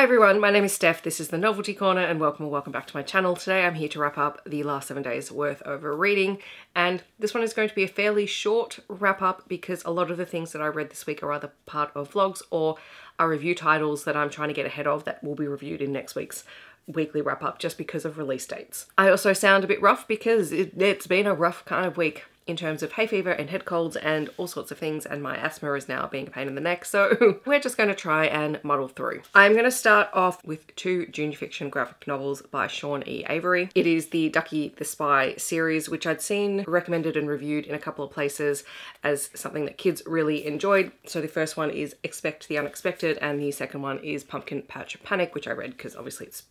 Hi everyone, my name is Steph, this is the Noveltea Corner and welcome or welcome back to my channel. Today I'm here to wrap up the last seven days worth of reading and this one is going to be a fairly short wrap up because a lot of the things that I read this week are either part of vlogs or are review titles that I'm trying to get ahead of that will be reviewed in next week's weekly wrap up just because of release dates. I also sound a bit rough because it, has been a rough kind of week in terms of hay fever and head colds and all sorts of things and my asthma is now being a pain in the neck so we're just going to try and muddle through. I'm going to start off with two junior fiction graphic novels by Sean E. Avery. It is the Ducky the Spy series which I'd seen recommended and reviewed in a couple of places as something that kids really enjoyed. So the first one is Expect the Unexpected and the second one is Pumpkin Patch Panic which I read because obviously it's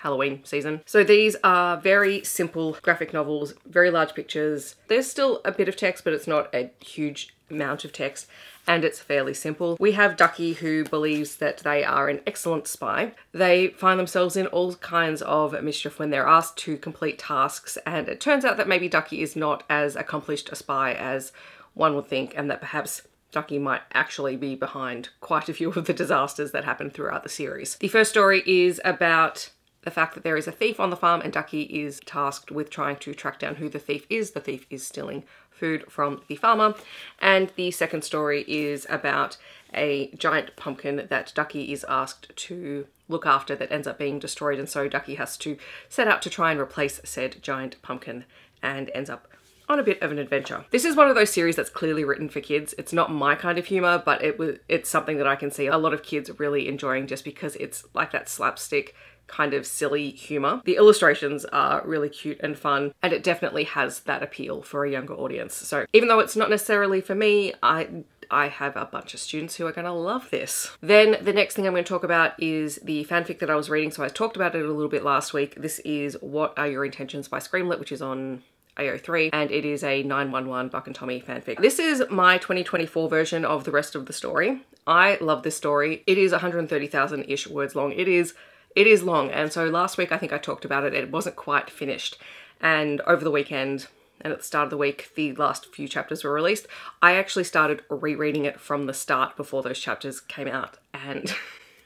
Halloween season. So these are very simple graphic novels, very large pictures. There's still a bit of text, but it's not a huge amount of text and it's fairly simple. We have Ducky who believes that they are an excellent spy. They find themselves in all kinds of mischief when they're asked to complete tasks and it turns out that maybe Ducky is not as accomplished a spy as one would think and that perhaps Ducky might actually be behind quite a few of the disasters that happen throughout the series. The first story is about the fact that there is a thief on the farm and Ducky is tasked with trying to track down who the thief is. The thief is stealing food from the farmer. And the second story is about a giant pumpkin that Ducky is asked to look after that ends up being destroyed and so Ducky has to set out to try and replace said giant pumpkin and ends up on a bit of an adventure. This is one of those series that's clearly written for kids. It's not my kind of humor, but it was it's something that I can see a lot of kids really enjoying just because it's like that slapstick kind of silly humor. The illustrations are really cute and fun, and it definitely has that appeal for a younger audience. So even though it's not necessarily for me, I I have a bunch of students who are going to love this. Then the next thing I'm going to talk about is the fanfic that I was reading. So I talked about it a little bit last week. This is What Are Your Intentions by Screamlet, which is on AO3 and it is a 911 Buck and Tommy fanfic. This is my 2024 version of the rest of the story. I love this story. It is 130,000-ish words long. It is it is long, and so last week I think I talked about it, it wasn't quite finished. And over the weekend, and at the start of the week, the last few chapters were released. I actually started rereading it from the start before those chapters came out, and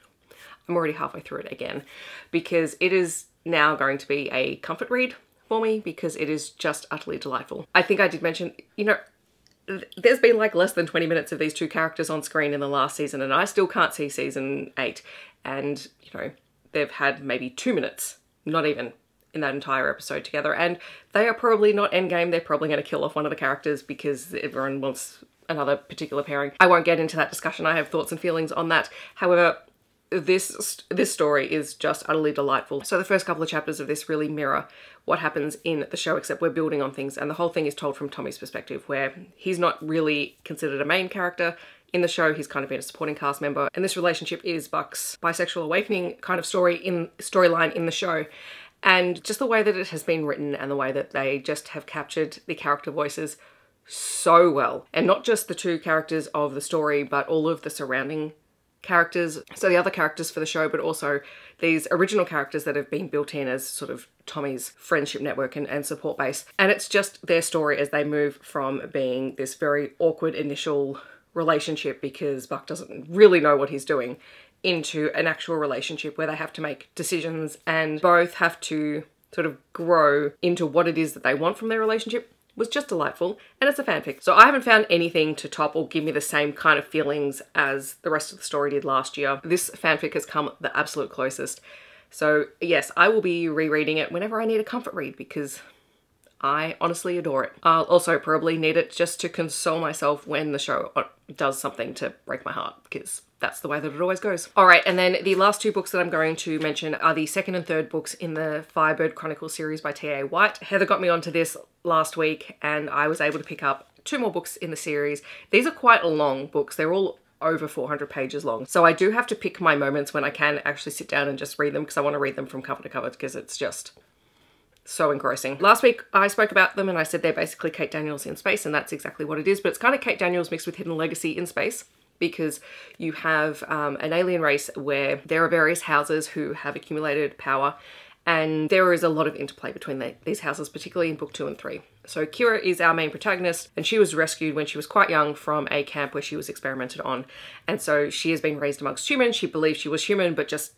I'm already halfway through it again because it is now going to be a comfort read for me because it is just utterly delightful. I think I did mention, you know, there's been like less than 20 minutes of these two characters on screen in the last season and I still can't see season 8 and you know they've had maybe two minutes, not even in that entire episode together. And they are probably not endgame. They're probably going to kill off one of the characters because everyone wants another particular pairing. I won't get into that discussion. I have thoughts and feelings on that. However, this this story is just utterly delightful. So the first couple of chapters of this really mirror what happens in the show, except we're building on things, and the whole thing is told from Tommy's perspective, where he's not really considered a main character. In the show, he's kind of been a supporting cast member, and this relationship is Buck's bisexual awakening kind of story in storyline in the show. And just the way that it has been written and the way that they just have captured the character voices so well. And not just the two characters of the story, but all of the surrounding characters, so the other characters for the show, but also these original characters that have been built in as sort of Tommy's friendship network and, and support base. And it's just their story as they move from being this very awkward initial relationship because Buck doesn't really know what he's doing into an actual relationship where they have to make decisions and both have to sort of grow into what it is that they want from their relationship was just delightful and it's a fanfic. So I haven't found anything to top or give me the same kind of feelings as the rest of the story did last year. This fanfic has come the absolute closest. So yes, I will be rereading it whenever I need a comfort read because I honestly adore it. I'll also probably need it just to console myself when the show uh, does something to break my heart because that's the way that it always goes. All right, and then the last two books that I'm going to mention are the second and third books in the Firebird Chronicles series by T.A. White. Heather got me onto this last week and I was able to pick up two more books in the series. These are quite long books. They're all over 400 pages long. So I do have to pick my moments when I can actually sit down and just read them because I want to read them from cover to cover because it's just so engrossing. Last week I spoke about them and I said they're basically Kate Daniels in space and that's exactly what it is, but it's kind of Kate Daniels mixed with Hidden Legacy in space because you have um, an alien race where there are various houses who have accumulated power and there is a lot of interplay between the, these houses, particularly in book two and three. So Kira is our main protagonist and she was rescued when she was quite young from a camp where she was experimented on. And so she has been raised amongst humans. She believes she was human, but just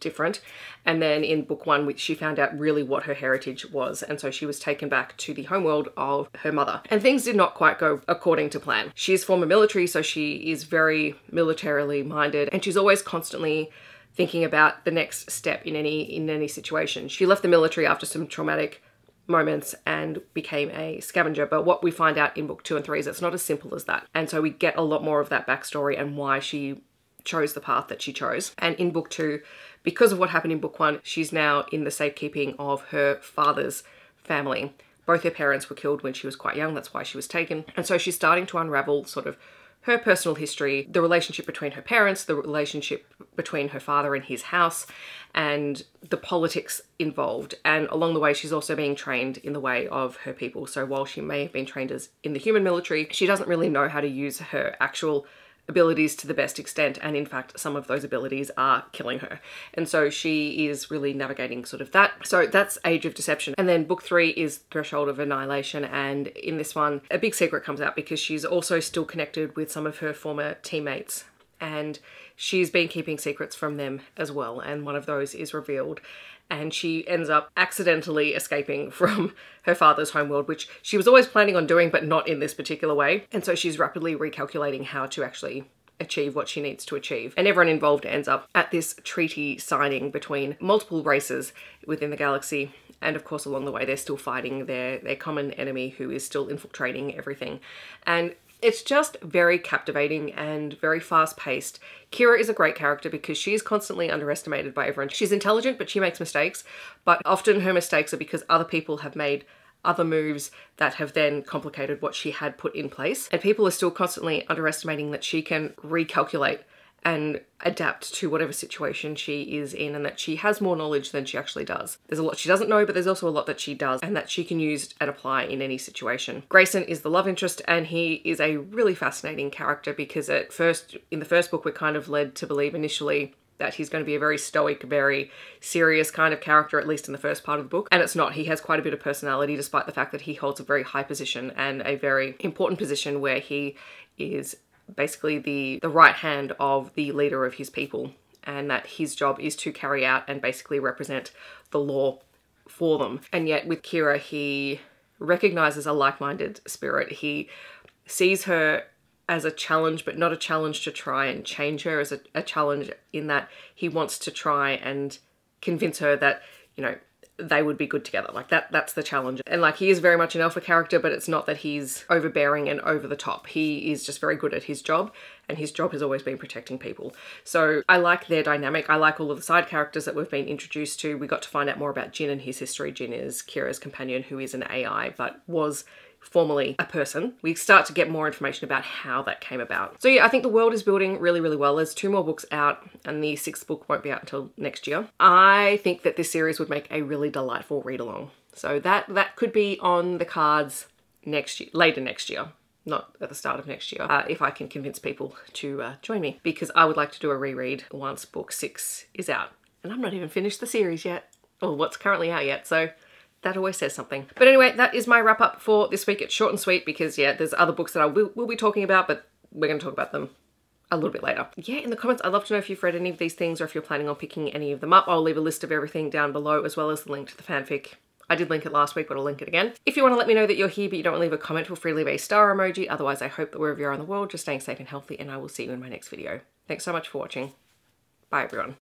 different. And then in book one, she found out really what her heritage was. And so she was taken back to the homeworld of her mother. And things did not quite go according to plan. She is former military, so she is very militarily minded. And she's always constantly thinking about the next step in any in any situation. She left the military after some traumatic moments and became a scavenger. But what we find out in book two and three is it's not as simple as that. And so we get a lot more of that backstory and why she chose the path that she chose. And in book two, because of what happened in book one, she's now in the safekeeping of her father's family. Both her parents were killed when she was quite young, that's why she was taken. And so she's starting to unravel sort of her personal history, the relationship between her parents, the relationship between her father and his house, and the politics involved. And along the way, she's also being trained in the way of her people. So while she may have been trained as in the human military, she doesn't really know how to use her actual abilities to the best extent and in fact some of those abilities are killing her. And so she is really navigating sort of that. So that's age of deception. And then book three is threshold of annihilation. And in this one a big secret comes out because she's also still connected with some of her former teammates and she's been keeping secrets from them as well and one of those is revealed and she ends up accidentally escaping from her father's homeworld, which she was always planning on doing, but not in this particular way. And so she's rapidly recalculating how to actually achieve what she needs to achieve. And everyone involved ends up at this treaty signing between multiple races within the galaxy. And of course, along the way, they're still fighting their, their common enemy who is still infiltrating everything. And it's just very captivating and very fast paced. Kira is a great character because she is constantly underestimated by everyone. She's intelligent, but she makes mistakes, but often her mistakes are because other people have made other moves that have then complicated what she had put in place. And people are still constantly underestimating that she can recalculate and adapt to whatever situation she is in and that she has more knowledge than she actually does. There's a lot she doesn't know, but there's also a lot that she does and that she can use and apply in any situation. Grayson is the love interest and he is a really fascinating character because at first, in the first book, we're kind of led to believe initially that he's going to be a very stoic, very serious kind of character, at least in the first part of the book. And it's not. He has quite a bit of personality, despite the fact that he holds a very high position and a very important position where he is basically the, the right hand of the leader of his people and that his job is to carry out and basically represent the law for them. And yet with Kira, he recognizes a like-minded spirit. He sees her as a challenge, but not a challenge to try and change her, as a, a challenge in that he wants to try and convince her that, you know, they would be good together. Like that that's the challenge. And like he is very much an alpha character, but it's not that he's overbearing and over the top. He is just very good at his job and his job has always been protecting people. So I like their dynamic. I like all of the side characters that we've been introduced to. We got to find out more about Jin and his history. Jin is Kira's companion who is an AI but was formerly a person, we start to get more information about how that came about. So yeah, I think the world is building really, really well. There's two more books out and the sixth book won't be out until next year. I think that this series would make a really delightful read along. So that, that could be on the cards next year, later next year not at the start of next year, uh, if I can convince people to uh, join me because I would like to do a reread once book six is out. And I'm not even finished the series yet, or what's currently out yet, so that always says something. But anyway, that is my wrap up for this week. It's short and sweet because yeah, there's other books that I will, will be talking about, but we're going to talk about them a little bit later. Yeah, in the comments, I'd love to know if you've read any of these things or if you're planning on picking any of them up. I'll leave a list of everything down below as well as the link to the fanfic. I did link it last week, but I'll link it again. If you want to let me know that you're here but you don't want to leave a comment, feel free to leave a star emoji. Otherwise, I hope that wherever you are in the world, just staying safe and healthy, and I will see you in my next video. Thanks so much for watching. Bye, everyone.